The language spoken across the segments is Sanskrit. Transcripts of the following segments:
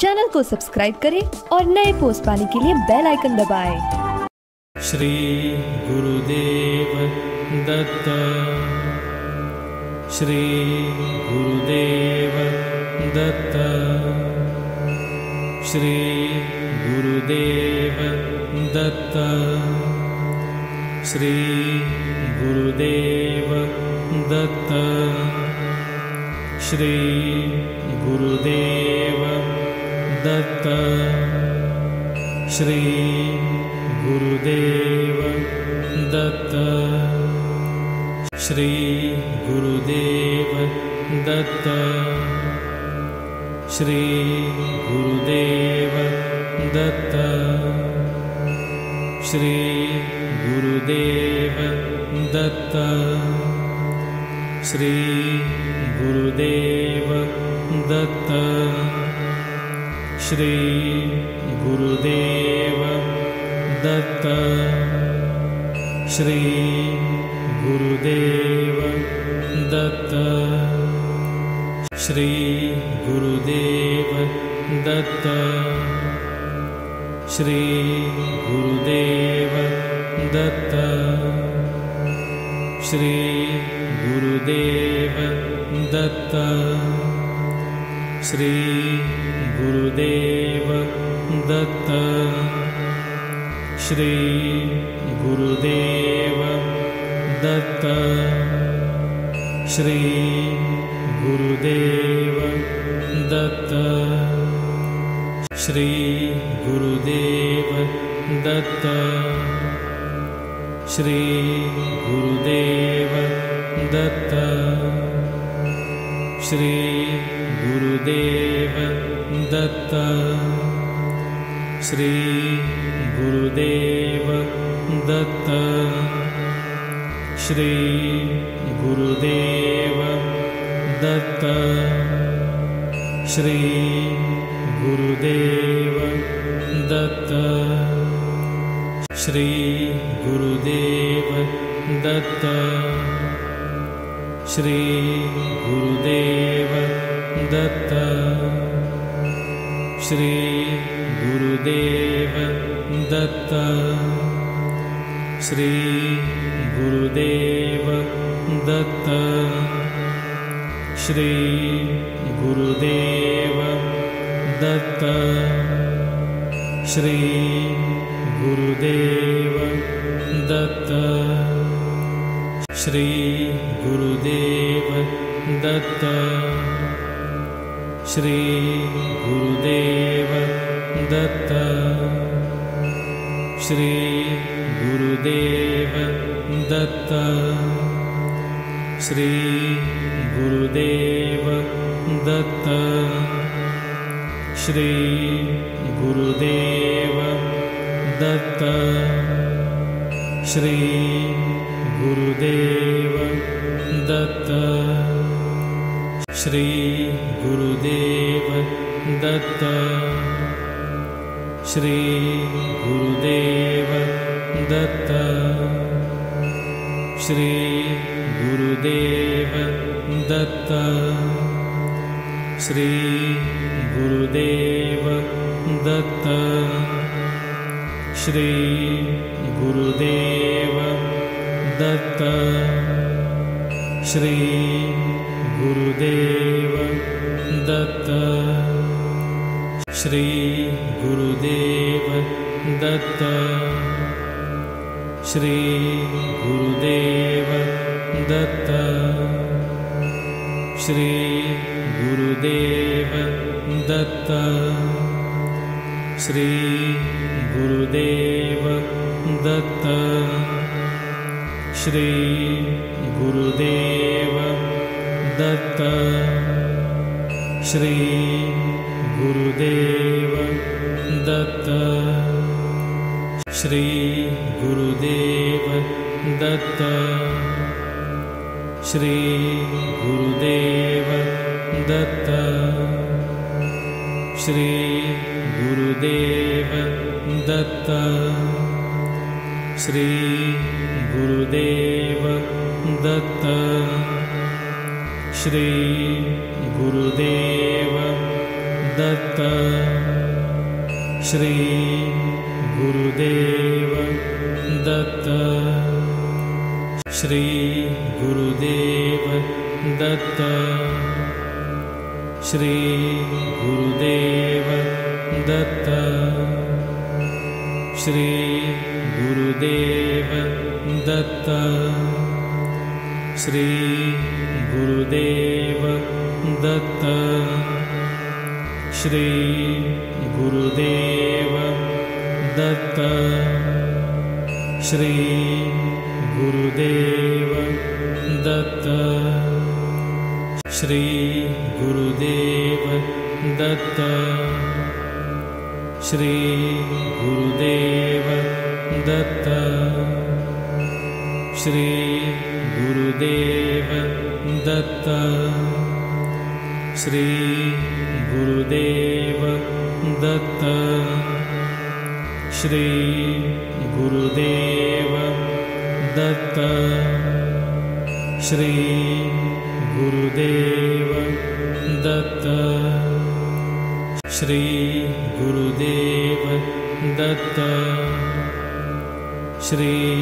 चैनल को सब्सक्राइब करें और नए पोस्ट पाने के लिए बेल आइकन दबाएँ। श्री गुरुदेव दत्त। श्री गुरुदेव दत्त। श्री गुरुदेव दत्त। श्री गुरुदेव दत्त। श्री गुरुदेव दत्त। श्री गुरुदेव दत्त। श्री गुरुदेव दत्त। श्री गुरुदेव दत्त। श्री गुरुदेव दत्त। श्री गुरुदेव दत्त श्री गुरुदेव दत्त। दत्त। श्री गुरुदेव दत्त। श्री गुरुदेव दत्त। श्री गुरुदेव दत्त। श्री गुरुदेव दत्त। श्री गुरुदेव दत्त। श्री गुरुदेव दत्त। श्री गुरुदेव दत्त। श्री गुरुदेव दत्त। श्री गुरुदेव दत्त श्रीगुरुदेव दत्त। श्रीगुरुदेव दत्त। श्रीगुरुदेव दत्त। श्रीगुरुदेव दत्त। श्रीगुरुदेव दत्त। श्री गुरुदेव दत्त। श्री गुरुदेव दत्त। श्री गुरुदेव दत्त। श्री गुरुदेव दत्त। श्री गुरुदेव दत्त श्री गुरुदेव दत्त। श्री गुरुदेव दत्त। श्री गुरुदेव दत्त। श्री गुरुदेव दत्त। श्री गुरुदेव दत्त। श्री गुरुदेव दत्त। श्री गुरुदेव दत्त। श्रीगुरुदेव दत्त। श्री गुरुदेव दत्त। श्री गुरुदेव दत्त। श्री गुरुदेव दत्त। श्री गुरुदेव दत्त। श्री गुरुदेव दत्त। श्री गुरुदेव दत्त। श्री गुरुदेव दत्त। श्री गुरुदेव दत्त। श्री गुरुदेव दत्त। श्री गुरुदेव दत्त। श्री गुरुदेव दत्त। श्री गुरुदेव दत्त। श्री गुरुदेव दत्त श्री गुरुदेव दत्त। श्री गुरुदेव दत्त। श्री गुरुदेव दत्त। श्री गुरुदेव दत्त। श्री गुरुदेव दत्त। श्री गुरुदेव दत्त। श्री गुरुदेव दत्त। श्री गुरुदेव दत्त। श्री गुरुदेव दत्त। श्री गुरुदेव दत्त श्री गुरुदेव दत्त। श्री गुरुदेव दत्त। श्री गुरुदेव दत्त। श्री गुरुदेव दत्त। श्री गुरुदेव दत्त। श्री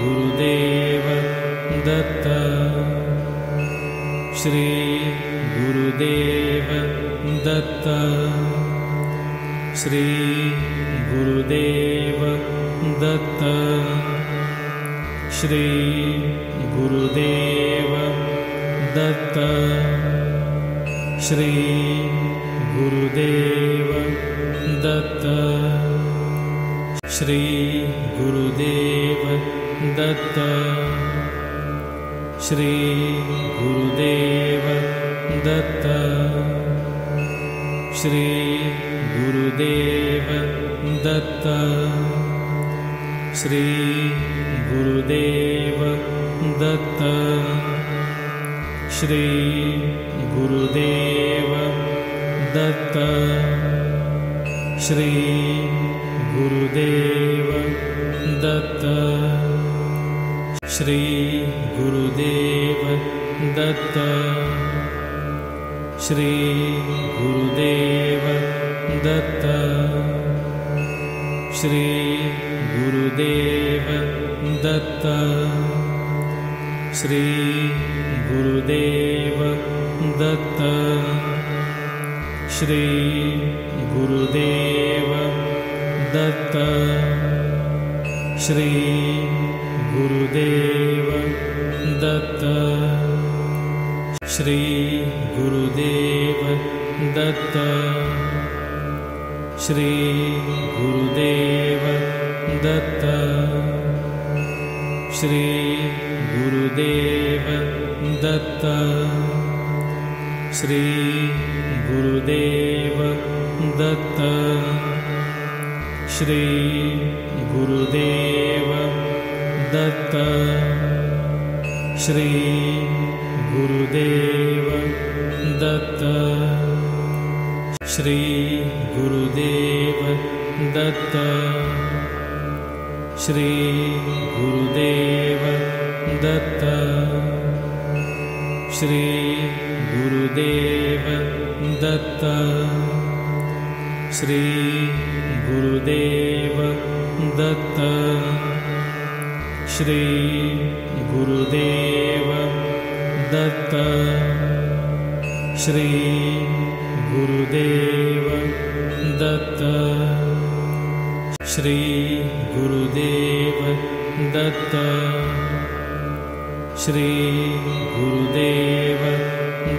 गुरुदेव दत्त। श्री गुरुदेव दत्त। श्री गुरुदेव दत्त। श्रीदेव दत्त। श्रीदेव दत्त। श्री गुरुदेव दत्त। श्री गुरुदेव दत्त। श्रीगुरुदेव दत्त। श्रीगुरुदेव दत्त। श्रीगुरुदेव दत्त। श्री दत्त। श्री गुरुदेव दत्त। श्रीगुरुदेव दत्त। श्रीगुरुदेव दत्त। श्री गुरुदेव दत्त। श्री गुरुदेव दत्त। श्री गुरुदेव दत्त। श्री गुरुदेव दत्त। श्री गुरुदेव दत्त। श्री गुरुदेव दत्त। श्री गुरुदेव दत्त। श्री गुरुदेव दत्त। श्री गुरुदेव दत्त। श्री गुरुदेव दत्त। श्री गुरुदेव दत्त। श्री गुरुदेव दत्त। श्री गुरुदेव दत्त श्री गुरुदेव दत्त।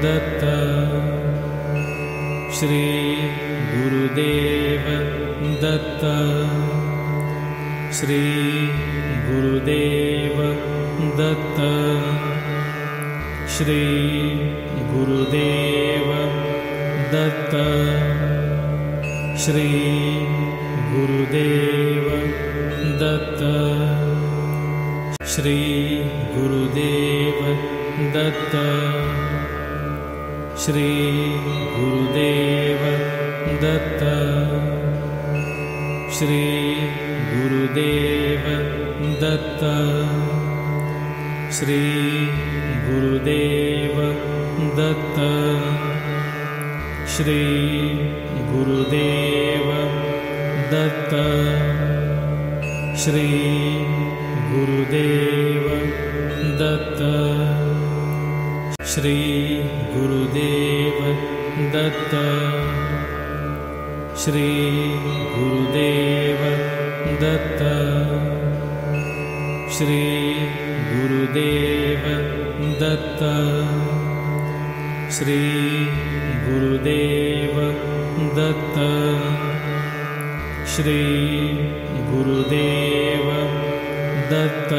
दत्त। श्री गुरुदेव दत्त श्री गुरुदेव दत्त। श्रीगुरुदेव दत्त। श्रीगुरुदेव दत्त। श्रीगुरुदेव दत्त। श्रीदेव दत्त। श्री गुरुदेव दत्त। श्री गुरुदेव दत्त। श्री गुरुदेव दत्त। श्री गुरुदेव दत्त। श्री गुरुदेव दत्त। श्री गुरुदेव दत्त। श्री गुरुदेव दत्त। श्रीगुरुदेव दत्त। श्रीगुरुदेव दत्त।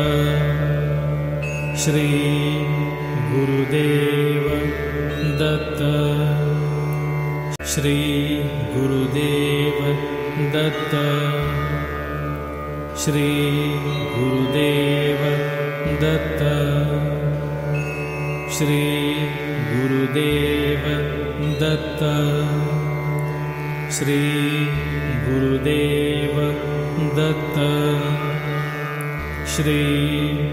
श्रीगुरुदेव दत्त। श्री दत्त। श्री गुरुदेव दत्त। श्रीदेव दत्त। श्रीदेव दत्त। श्रीदेव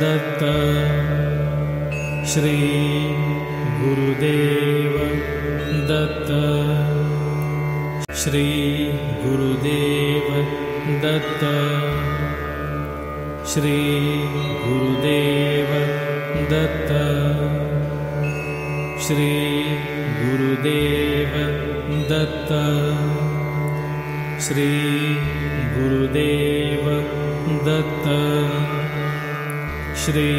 दत्त। श्री गुरुदेव दत्त। श्री गुरुदेव दत्त। श्रीगुरुदेव दत्त। श्रीगुरुदेव दत्त। श्रीगुरुदेव दत्त। श्री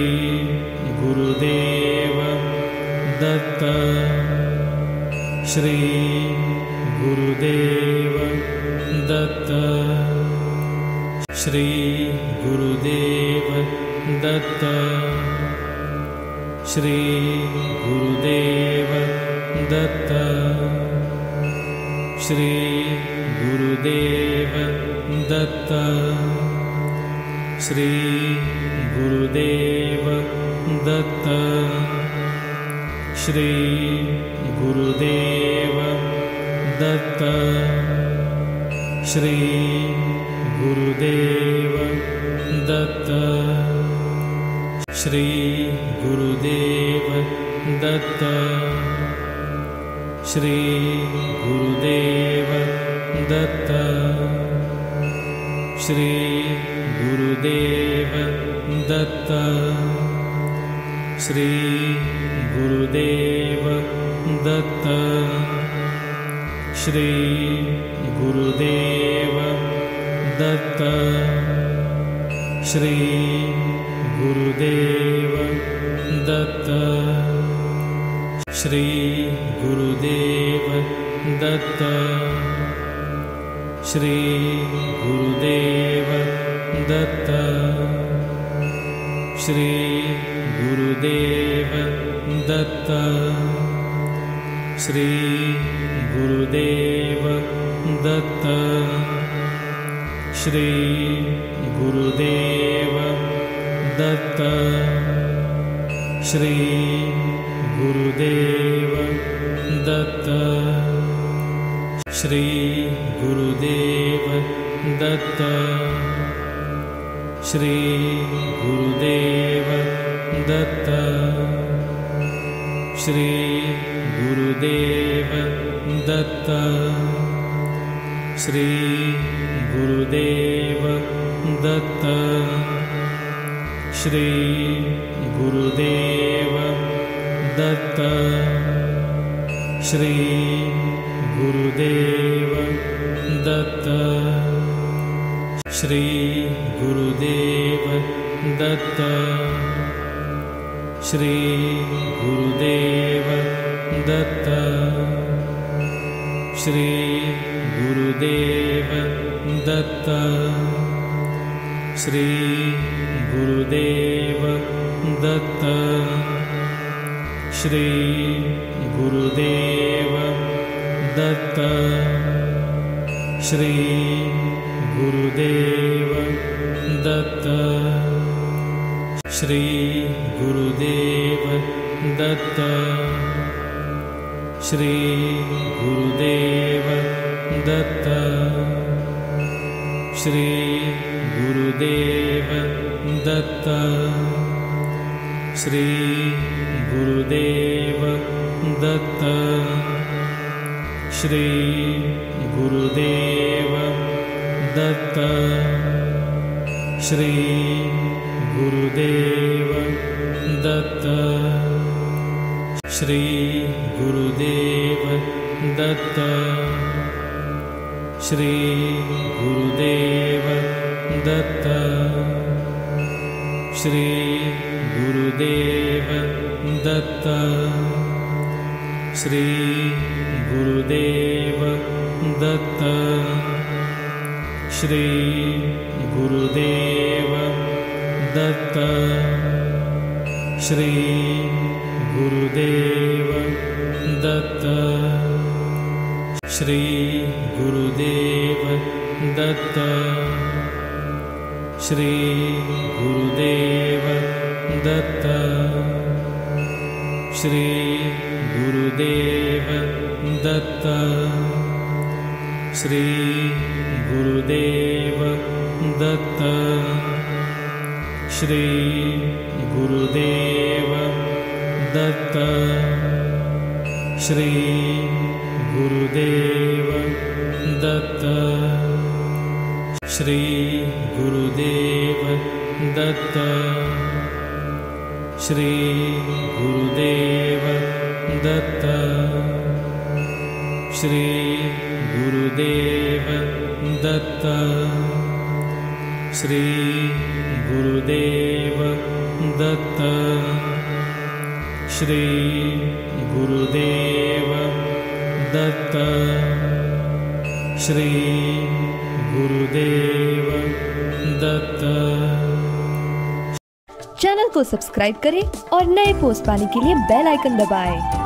गुरुदेव दत्त। श्री गुरुदेव दत्त। श्री गुरुदेव दत्त। श्री गुरुदेव दत्त। श्री गुरुदेव दत्त। श्री गुरुदेव दत्त। श्री गुरुदेव दत्त। श्री गुरुदेव दत्त। श्री गुरुदेव दत्त। श्री गुरुदेव दत्त। श्री गुरुदेव दत्त। श्री गुरुदेव दत्त श्री गुरुदे गुरुदेव दत्त। श्री गुरुदेव दत्त। श्री गुरुदेव दत्त। श्री गुरुदेव दत्त। श्री गुरुदेव दत्त। श्री गुरुदेव दत्त। श्री गुरुदेव दत्त। श्रीगुरुदेव दत्त। श्रीगुरुदेव दत्त। श्रीगुरुदेव दत्त। द्री गुरुदे गुरुदेव दत्त। श्री गुरुदेव दत्त। श्री गुरुदेव दत्त। श्री गुरुदेव दत्त। श्री गुरुदेव दत्त। श्री गुरुदेव दत्त श्री गुरुदेव दत्त। श्रीगुरुदेव दत्त। श्रीगुरुदेव दत्त। श्रीगुरुदेव दत्त। श्री दत्त। श्री गुरुदेव दत्त। श्रीगुरुदेव दत्त। श्रीगुरुदेव दत्त। श्री गुरुदेव दत्त। श्री गुरुदेव दत्त। श्री गुरुदेव दत्त। श्री गुरुदेव दत्त। श्री गुरुदेव दत्त। श्री गुरुदेव दत्त। श्री गुरुदेव दत्त। श्री गुरुदेव दत्त। श्री गुरुदेव दत्त। श्री गुरुदेव दत्त। श्री गुरुदेव दत्त। श्री गुरुदेव दत्त। श्री गुरुदेव दत्त श्री गुरुदेव दत्त श्री गुरुदेव दत्त चैनल को सब्सक्राइब करें और नए पोस्ट पाने के लिए बेल आइकन दबाएँ।